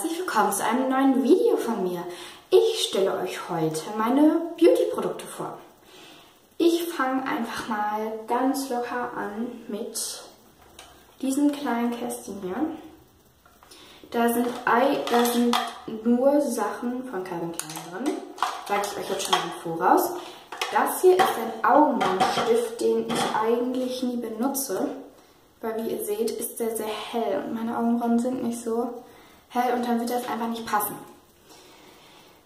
herzlich willkommen zu einem neuen Video von mir. Ich stelle euch heute meine Beauty-Produkte vor. Ich fange einfach mal ganz locker an mit diesen kleinen Kästchen hier. Da sind, da sind nur Sachen von Calvin Klein drin. Sage ich euch jetzt schon im Voraus. Das hier ist ein Augenbrauenstift, den ich eigentlich nie benutze. Weil wie ihr seht, ist der sehr hell und meine Augenbrauen sind nicht so hell und dann wird das einfach nicht passen.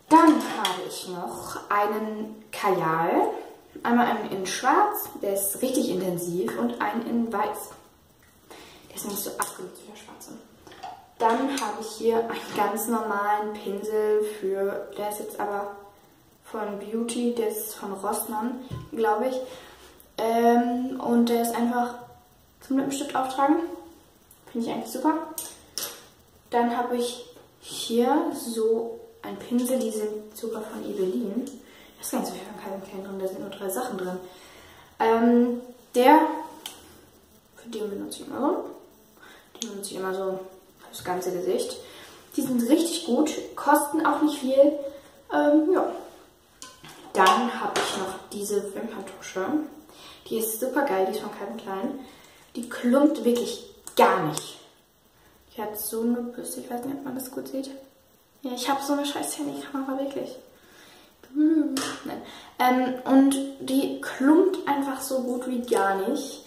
Dann habe ich noch einen Kajal. Einmal einen in schwarz, der ist richtig intensiv und einen in weiß. Der ist nicht so abgenutzt wie der schwarze. Dann habe ich hier einen ganz normalen Pinsel für, der ist jetzt aber von Beauty, der ist von Rossmann, glaube ich. Ähm, und der ist einfach zum Lippenstift auftragen. Finde ich eigentlich super. Dann habe ich hier so ein Pinsel, die sind sogar von Evelyn. Das ist ganz viel von Calvin drin, da sind nur drei Sachen drin. Ähm, der, für den benutze ich immer so. Den benutze ich immer so fürs ganze Gesicht. Die sind richtig gut, kosten auch nicht viel. Ähm, ja. Dann habe ich noch diese Wimperntusche. Die ist super geil, die ist von Calvin Klein. Die klumpt wirklich gar nicht. Die hat so eine Bürste, ich weiß nicht, ob man das gut sieht. Ja, ich habe so eine scheiß Handykamera, wirklich. Hm, ähm, und die klumpt einfach so gut wie gar nicht.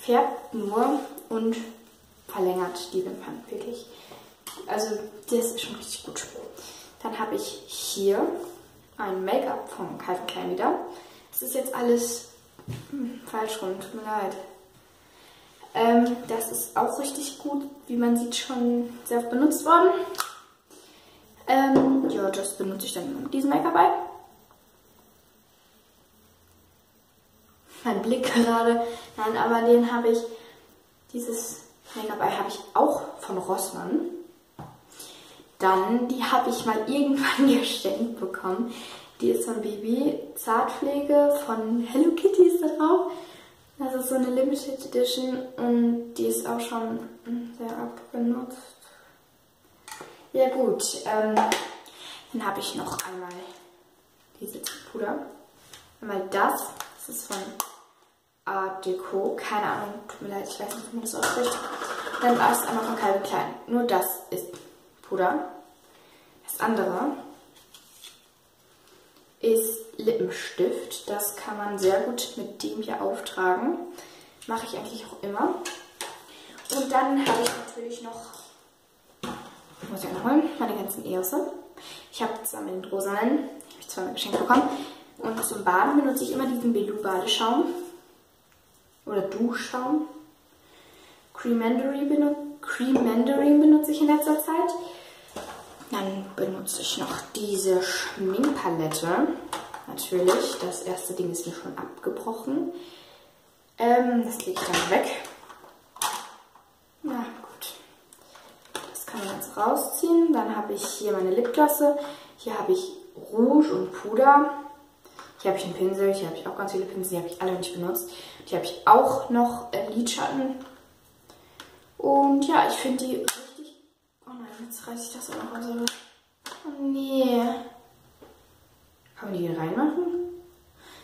Färbt nur und verlängert die Wimpern, wirklich. Also, das ist schon richtig gut. Dann habe ich hier ein Make-up vom Calvin Klein wieder. Das ist jetzt alles hm, falsch rum, tut mir leid. Ähm, das ist auch richtig gut, wie man sieht, schon sehr oft benutzt worden. Ähm, ja, das benutze ich dann mit diesem Make-up bei. Mein Blick gerade. Nein, aber den habe ich, dieses Make-up-Ei habe ich auch von Rossmann. Dann, die habe ich mal irgendwann geschenkt bekommen. Die ist von Baby Zartpflege von Hello Kitty ist da drauf. Das ist so eine Limited Edition und die ist auch schon sehr abgenutzt. Ja gut, ähm, dann habe ich noch einmal diese Puder. Einmal das, das ist von Art Deco, keine Ahnung, tut mir leid, ich weiß nicht, wie man das ausspricht. Dann war es einmal von Calvin Klein. Nur das ist Puder. Das andere ist Lippenstift. Das kann man sehr gut mit dem hier auftragen. Mache ich eigentlich auch immer. Und dann habe ich natürlich noch, muss ich anholen, meine ganzen Eose. Ich habe zusammen den rosanen, habe ich zweimal geschenkt bekommen. Und zum Baden benutze ich immer diesen Belu Badeschaum. Oder Duschschaum. Cream Mandarin, benut Cream Mandarin benutze ich in letzter Zeit. Dann benutze ich noch diese Schminkpalette. Natürlich, das erste Ding ist mir schon abgebrochen. Ähm, das lege ich dann weg. Na gut. Das kann man jetzt rausziehen. Dann habe ich hier meine Lipglosse. Hier habe ich Rouge und Puder. Hier habe ich einen Pinsel. Hier habe ich auch ganz viele Pinsel. Die habe ich alle nicht benutzt. Hier habe ich auch noch äh, Lidschatten. Und ja, ich finde die Jetzt reiße ich das auch noch raus. Oh nee. Kann man die hier reinmachen?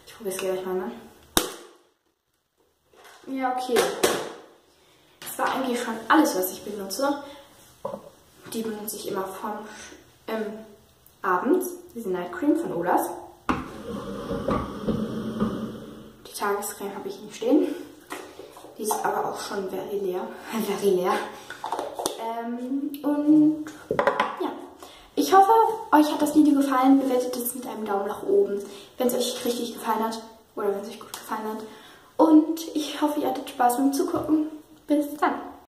Ich probiere es gleich mal, ne? Ja, okay. Das war eigentlich schon alles, was ich benutze. Die benutze ich immer vom ähm, abends. Diese Night Cream von Olas. Die Tagescreme habe ich nicht stehen. Die ist aber auch schon very leer. very leer. Ähm, und ja, ich hoffe, euch hat das Video gefallen. Bewertet es mit einem Daumen nach oben, wenn es euch richtig gefallen hat oder wenn es euch gut gefallen hat. Und ich hoffe, ihr hattet Spaß beim Zugucken. Bis dann.